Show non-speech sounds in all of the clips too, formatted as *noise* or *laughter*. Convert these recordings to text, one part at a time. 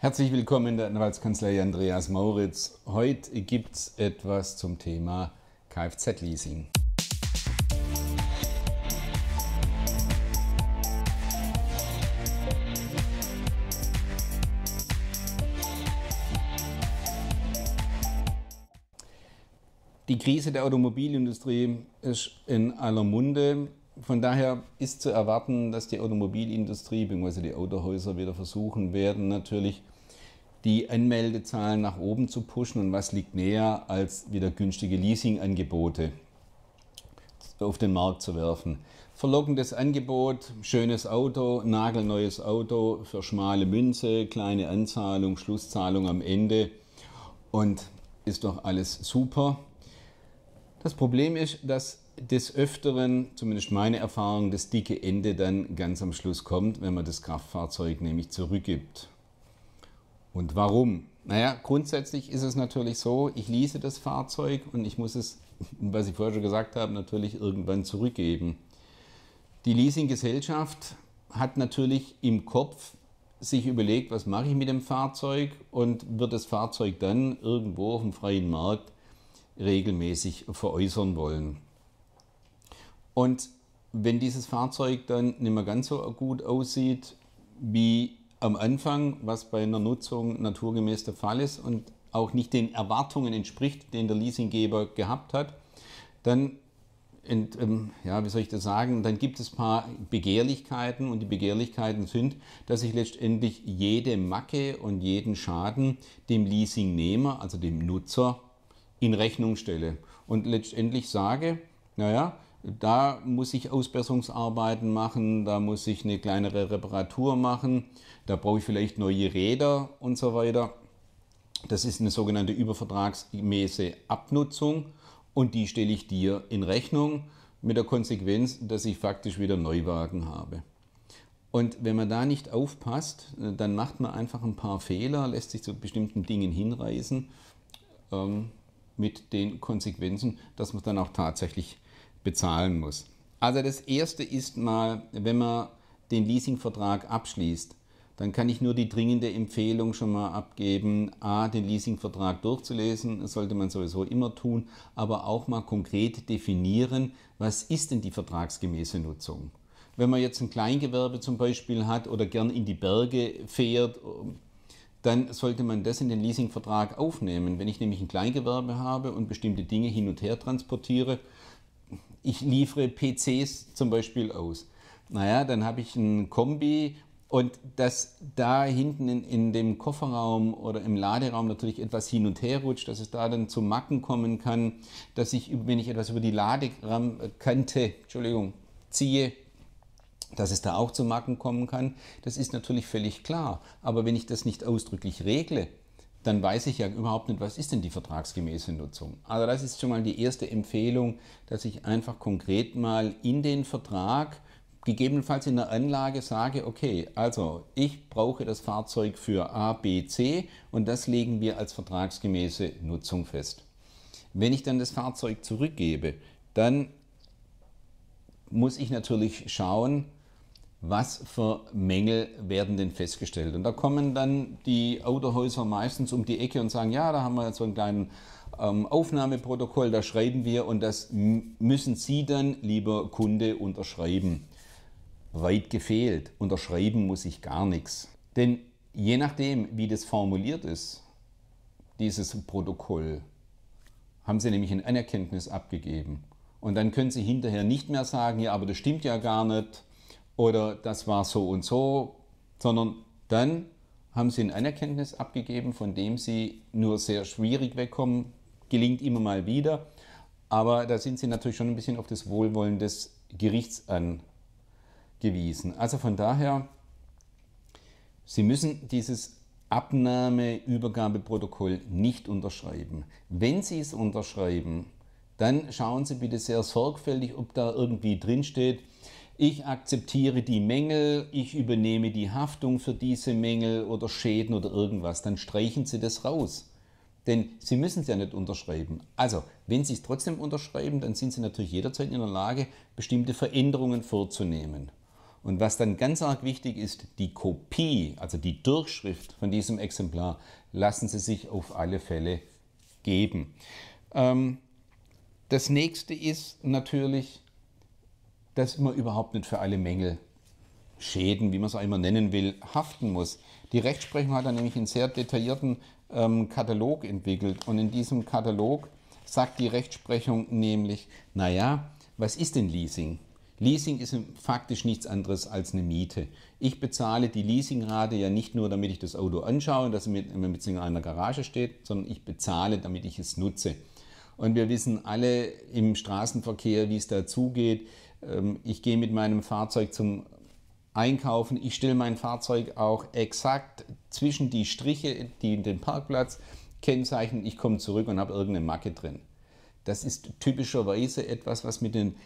Herzlich willkommen in der Anwaltskanzlei Andreas Mauritz. Heute gibt es etwas zum Thema Kfz-Leasing. Die Krise der Automobilindustrie ist in aller Munde. Von daher ist zu erwarten, dass die Automobilindustrie bzw. die Autohäuser wieder versuchen werden, natürlich die Anmeldezahlen nach oben zu pushen. Und was liegt näher, als wieder günstige Leasingangebote auf den Markt zu werfen. Verlockendes Angebot, schönes Auto, nagelneues Auto für schmale Münze, kleine Anzahlung, Schlusszahlung am Ende und ist doch alles super. Das Problem ist, dass des Öfteren, zumindest meine Erfahrung, das dicke Ende dann ganz am Schluss kommt, wenn man das Kraftfahrzeug nämlich zurückgibt. Und warum? Naja, grundsätzlich ist es natürlich so, ich lease das Fahrzeug und ich muss es, *laughs* was ich vorher schon gesagt habe, natürlich irgendwann zurückgeben. Die Leasinggesellschaft hat natürlich im Kopf sich überlegt, was mache ich mit dem Fahrzeug und wird das Fahrzeug dann irgendwo auf dem freien Markt regelmäßig veräußern wollen. Und wenn dieses Fahrzeug dann nicht mehr ganz so gut aussieht wie am Anfang, was bei einer Nutzung naturgemäß der Fall ist und auch nicht den Erwartungen entspricht, den der Leasinggeber gehabt hat, dann, und, ähm, ja, wie soll ich das sagen, dann gibt es ein paar Begehrlichkeiten und die Begehrlichkeiten sind, dass ich letztendlich jede Macke und jeden Schaden dem Leasingnehmer, also dem Nutzer, in Rechnung stelle und letztendlich sage, naja, da muss ich Ausbesserungsarbeiten machen, da muss ich eine kleinere Reparatur machen, da brauche ich vielleicht neue Räder und so weiter. Das ist eine sogenannte übervertragsmäßige Abnutzung und die stelle ich dir in Rechnung mit der Konsequenz, dass ich faktisch wieder Neuwagen habe. Und wenn man da nicht aufpasst, dann macht man einfach ein paar Fehler, lässt sich zu bestimmten Dingen hinreißen. Ähm, mit den Konsequenzen, dass man dann auch tatsächlich bezahlen muss. Also das Erste ist mal, wenn man den Leasingvertrag abschließt, dann kann ich nur die dringende Empfehlung schon mal abgeben, a, den Leasingvertrag durchzulesen, das sollte man sowieso immer tun, aber auch mal konkret definieren, was ist denn die vertragsgemäße Nutzung. Wenn man jetzt ein Kleingewerbe zum Beispiel hat oder gern in die Berge fährt, dann sollte man das in den Leasingvertrag aufnehmen. Wenn ich nämlich ein Kleingewerbe habe und bestimmte Dinge hin und her transportiere, ich liefere PCs zum Beispiel aus. Naja, dann habe ich ein Kombi und dass da hinten in, in, dem Kofferraum oder im Laderaum natürlich etwas hin und her rutscht, dass es da dann zu Macken kommen kann, dass ich, wenn ich etwas über die Ladekante, Entschuldigung, ziehe, dass es da auch zu Macken kommen kann, das ist natürlich völlig klar. Aber wenn ich das nicht ausdrücklich regle, dann weiß ich ja überhaupt nicht, was ist denn die vertragsgemäße Nutzung. Also das ist schon mal die erste Empfehlung, dass ich einfach konkret mal in den Vertrag, gegebenenfalls in der Anlage sage, okay, also ich brauche das Fahrzeug für A, B, C und das legen wir als vertragsgemäße Nutzung fest. Wenn ich dann das Fahrzeug zurückgebe, dann muss ich natürlich schauen, was für Mängel werden denn festgestellt. Und da kommen dann die Autohäuser meistens um die Ecke und sagen, ja, da haben wir jetzt so einen kleinen ähm, Aufnahmeprotokoll, da schreiben wir und das müssen Sie dann, lieber Kunde, unterschreiben. Weit gefehlt. Unterschreiben muss ich gar nichts. Denn je nachdem, wie das formuliert ist, dieses Protokoll, haben Sie nämlich ein Anerkenntnis abgegeben. Und dann können Sie hinterher nicht mehr sagen, ja, aber das stimmt ja gar nicht oder das war so und so, sondern dann haben sie ein Anerkenntnis abgegeben, von dem sie nur sehr schwierig wegkommen, gelingt immer mal wieder, aber da sind sie natürlich schon ein bisschen auf das Wohlwollen des Gerichts angewiesen. Also von daher, Sie müssen dieses Abnahmeübergabeprotokoll nicht unterschreiben. Wenn Sie es unterschreiben, dann schauen Sie bitte sehr sorgfältig, ob da irgendwie drin steht, ich akzeptiere die Mängel, ich übernehme die Haftung für diese Mängel oder Schäden oder irgendwas, dann streichen Sie das raus. Denn Sie müssen es ja nicht unterschreiben. Also, wenn Sie es trotzdem unterschreiben, dann sind Sie natürlich jederzeit in der Lage, bestimmte Veränderungen vorzunehmen. Und was dann ganz arg wichtig ist, die Kopie, also die Durchschrift von diesem Exemplar, lassen Sie sich auf alle Fälle geben. Ähm, das nächste ist natürlich, dass man überhaupt nicht für alle Mängel, Schäden, wie man es auch immer nennen will, haften muss. Die Rechtsprechung hat dann nämlich einen sehr detaillierten ähm, Katalog entwickelt und in diesem Katalog sagt die Rechtsprechung nämlich, naja, was ist denn Leasing? Leasing ist faktisch nichts anderes als eine Miete. Ich bezahle die Leasingrate ja nicht nur, damit ich das Auto anschaue und dass es mit, mit in einer Garage steht, sondern ich bezahle, damit ich es nutze. Und wir wissen alle im Straßenverkehr, wie es da zugeht. Ähm, ich gehe mit meinem Fahrzeug zum Einkaufen. Ich stelle mein Fahrzeug auch exakt zwischen die Striche, die den Parkplatz kennzeichnen. Ich komme zurück und habe irgendeine Macke drin. Das ist typischerweise etwas, was mit den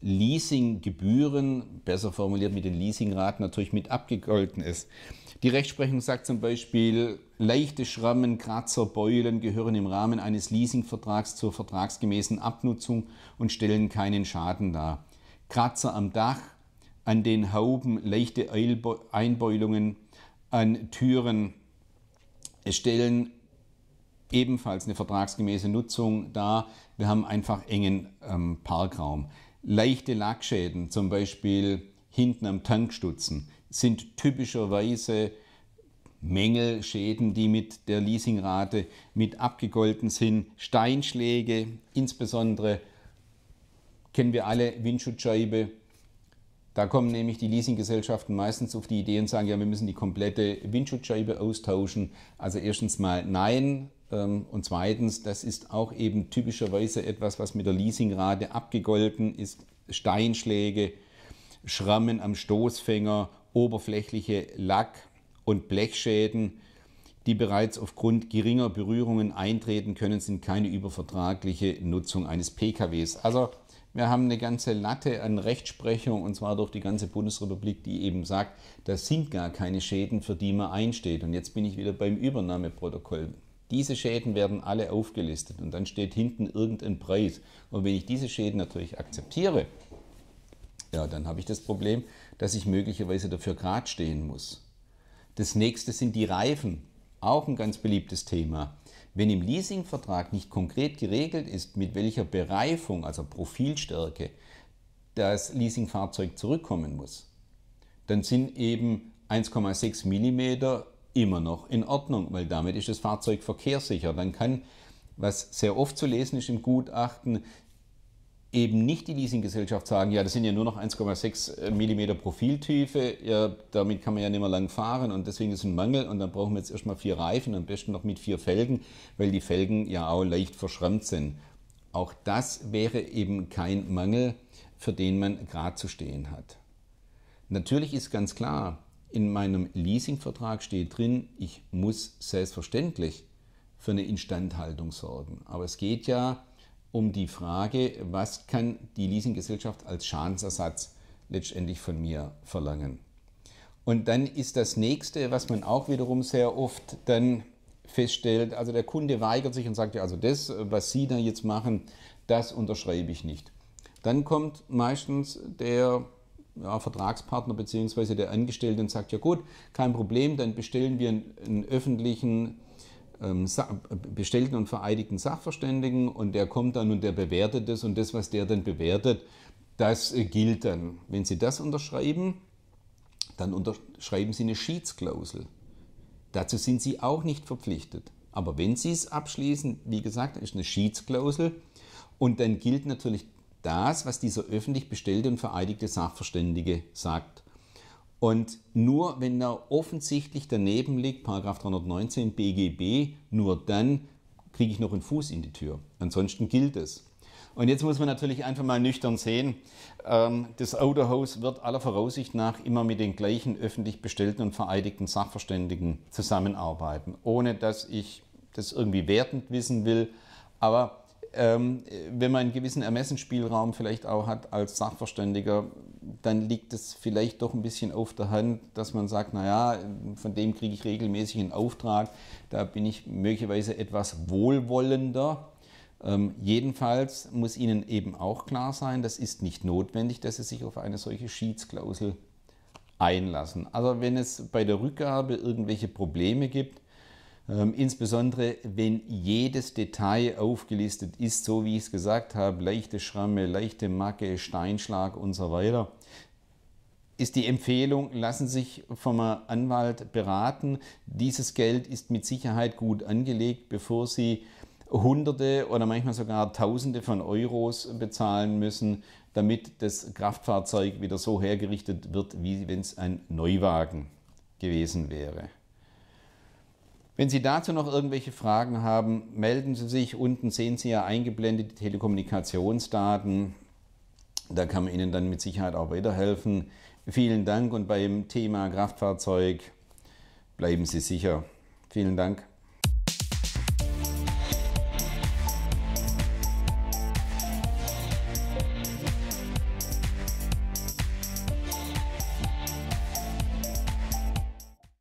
Leasinggebühren, besser formuliert mit den Leasingraten, natürlich mit abgegolten ist. Die Rechtsprechung sagt zum Beispiel, leichte Schrammen, Kratzer, Beulen gehören im Rahmen eines Leasingvertrags zur vertragsgemäßen Abnutzung und stellen keinen Schaden dar. Kratzer am Dach, an den Hauben, leichte Einbeulungen an Türen stellen ebenfalls eine vertragsgemäße Nutzung dar. Wir haben einfach engen ähm, Parkraum. Leichte Lackschäden, zum Beispiel hinten am Tankstutzen, sind typischerweise Mängelschäden, die mit der Leasingrate mit abgegolten sind. Steinschläge, insbesondere kennen wir alle Windschutzscheibe. Da kommen nämlich die Leasinggesellschaften meistens auf die Idee und sagen, ja, wir müssen die komplette Windschutzscheibe austauschen. Also erstens mal nein, ähm, und zweitens, das ist auch eben typischerweise etwas, was mit der Leasingrate abgegolten ist. Steinschläge, Schrammen am Stoßfänger, oberflächliche Lack- und Blechschäden, die bereits aufgrund geringer Berührungen eintreten können, sind keine übervertragliche Nutzung eines PKWs. Also wir haben eine ganze Latte an Rechtsprechung und zwar durch die ganze Bundesrepublik, die eben sagt, das sind gar keine Schäden, für die man einsteht. Und jetzt bin ich wieder beim Übernahmeprotokoll. Diese Schäden werden alle aufgelistet und dann steht hinten irgendein Preis. Und wenn ich diese Schäden natürlich akzeptiere, ja, dann habe ich das Problem, dass ich möglicherweise dafür gerade stehen muss. Das nächste sind die Reifen, auch ein ganz beliebtes Thema. Wenn im Leasingvertrag nicht konkret geregelt ist, mit welcher Bereifung, also Profilstärke, das Leasingfahrzeug zurückkommen muss, dann sind eben 1,6 mm immer noch in Ordnung, weil damit ist das Fahrzeug verkehrssicher. Dann kann, was sehr oft zu lesen ist im Gutachten, eben nicht die Leasinggesellschaft sagen, ja, das sind ja nur noch 1,6 mm Profiltiefe, ja, damit kann man ja nicht mehr lang fahren und deswegen ist ein Mangel und dann brauchen wir jetzt erstmal vier Reifen, am besten noch mit vier Felgen, weil die Felgen ja auch leicht verschrammt sind. Auch das wäre eben kein Mangel, für den man gerade zu stehen hat. Natürlich ist ganz klar, in meinem Leasingvertrag steht drin, ich muss selbstverständlich für eine Instandhaltung sorgen. Aber es geht ja um die Frage, was kann die Leasinggesellschaft als Schadensersatz letztendlich von mir verlangen. Und dann ist das nächste, was man auch wiederum sehr oft dann feststellt, also der Kunde weigert sich und sagt, ja, also das, was Sie da jetzt machen, das unterschreibe ich nicht. Dann kommt meistens der ja, Vertragspartner bzw. der Angestellte und sagt, ja gut, kein Problem, dann bestellen wir einen, öffentlichen ähm, bestellten und vereidigten Sachverständigen und der kommt dann und der bewertet das und das, was der dann bewertet, das äh, gilt dann. Wenn Sie das unterschreiben, dann unterschreiben Sie eine Schiedsklausel. Dazu sind Sie auch nicht verpflichtet. Aber wenn Sie es abschließen, wie gesagt, ist eine Schiedsklausel und dann gilt natürlich das, was dieser öffentlich bestellte und vereidigte Sachverständige sagt. Und nur wenn er offensichtlich daneben liegt, Paragraph 319 BGB, nur dann kriege ich noch einen Fuß in die Tür. Ansonsten gilt es. Und jetzt muss man natürlich einfach mal nüchtern sehen, ähm, das Autohaus wird aller Voraussicht nach immer mit den gleichen öffentlich bestellten und vereidigten Sachverständigen zusammenarbeiten, ohne dass ich das irgendwie wertend wissen will. Aber ähm, wenn man einen gewissen Ermessensspielraum vielleicht auch hat als Sachverständiger, dann liegt es vielleicht doch ein bisschen auf der Hand, dass man sagt, naja, von dem kriege ich regelmäßig einen Auftrag, da bin ich möglicherweise etwas wohlwollender. Ähm, jedenfalls muss Ihnen eben auch klar sein, das ist nicht notwendig, dass Sie sich auf eine solche Schiedsklausel einlassen. Also wenn es bei der Rückgabe irgendwelche Probleme gibt, insbesondere wenn jedes Detail aufgelistet ist, so wie ich es gesagt habe, leichte Schramme, leichte Macke, Steinschlag und so weiter, ist die Empfehlung, lassen Sie sich vom Anwalt beraten. Dieses Geld ist mit Sicherheit gut angelegt, bevor Sie Hunderte oder manchmal sogar Tausende von Euros bezahlen müssen, damit das Kraftfahrzeug wieder so hergerichtet wird, wie wenn es ein Neuwagen gewesen wäre. Wenn Sie dazu noch irgendwelche Fragen haben, melden Sie sich. Unten sehen Sie ja eingeblendet Telekommunikationsdaten. Da kann man Ihnen dann mit Sicherheit auch weiterhelfen. Vielen Dank und beim Thema Kraftfahrzeug bleiben Sie sicher. Vielen Dank.